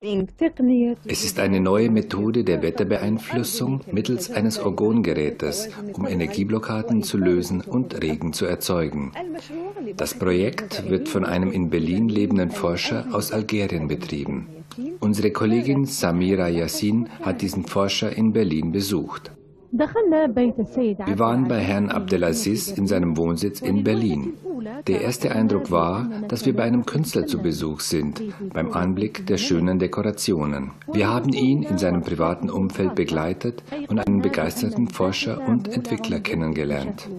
Es ist eine neue Methode der Wetterbeeinflussung mittels eines Orgongerätes, um Energieblockaden zu lösen und Regen zu erzeugen. Das Projekt wird von einem in Berlin lebenden Forscher aus Algerien betrieben. Unsere Kollegin Samira Yassin hat diesen Forscher in Berlin besucht. Wir waren bei Herrn Abdelaziz in seinem Wohnsitz in Berlin. Der erste Eindruck war, dass wir bei einem Künstler zu Besuch sind, beim Anblick der schönen Dekorationen. Wir haben ihn in seinem privaten Umfeld begleitet und einen begeisterten Forscher und Entwickler kennengelernt.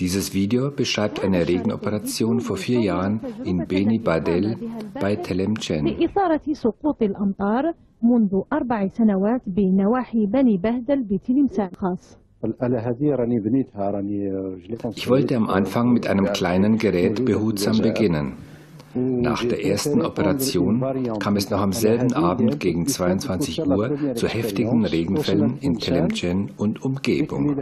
Dieses Video beschreibt eine Regenoperation vor vier Jahren in Beni Badel bei Telemcen. منذ أربع سنوات بنواحي بني بهدل بتلمسان خاص ich wollte am Anfang mit einem kleinen Gerät behutsam beginnen. Nach der ersten Operation kam es noch am selben Abend gegen 22 Uhr zu heftigen Regenfällen in Telemcen und Umgebung.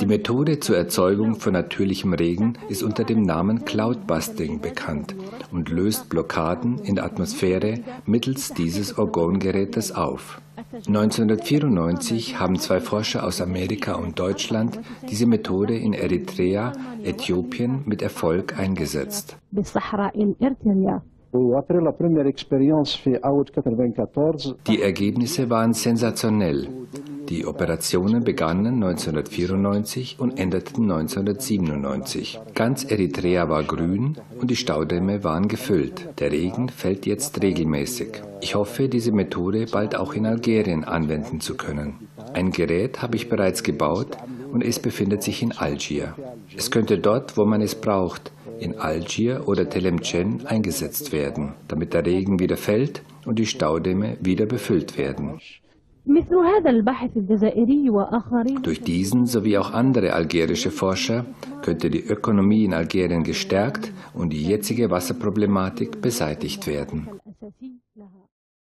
Die Methode zur Erzeugung von natürlichem Regen ist unter dem Namen Cloudbusting bekannt und löst Blockaden in der Atmosphäre mittels dieses Orgongerätes auf. 1994 haben zwei Forscher aus Amerika und Deutschland diese Methode in Eritrea, Äthiopien mit Erfolg eingesetzt. Die Ergebnisse waren sensationell. Die Operationen begannen 1994 und endeten 1997. Ganz Eritrea war grün und die Staudämme waren gefüllt. Der Regen fällt jetzt regelmäßig. Ich hoffe, diese Methode bald auch in Algerien anwenden zu können. Ein Gerät habe ich bereits gebaut und es befindet sich in Algier. Es könnte dort, wo man es braucht, in Algier oder Telemcen eingesetzt werden, damit der Regen wieder fällt und die Staudämme wieder befüllt werden. Durch diesen sowie auch andere algerische Forscher könnte die Ökonomie in Algerien gestärkt und die jetzige Wasserproblematik beseitigt werden.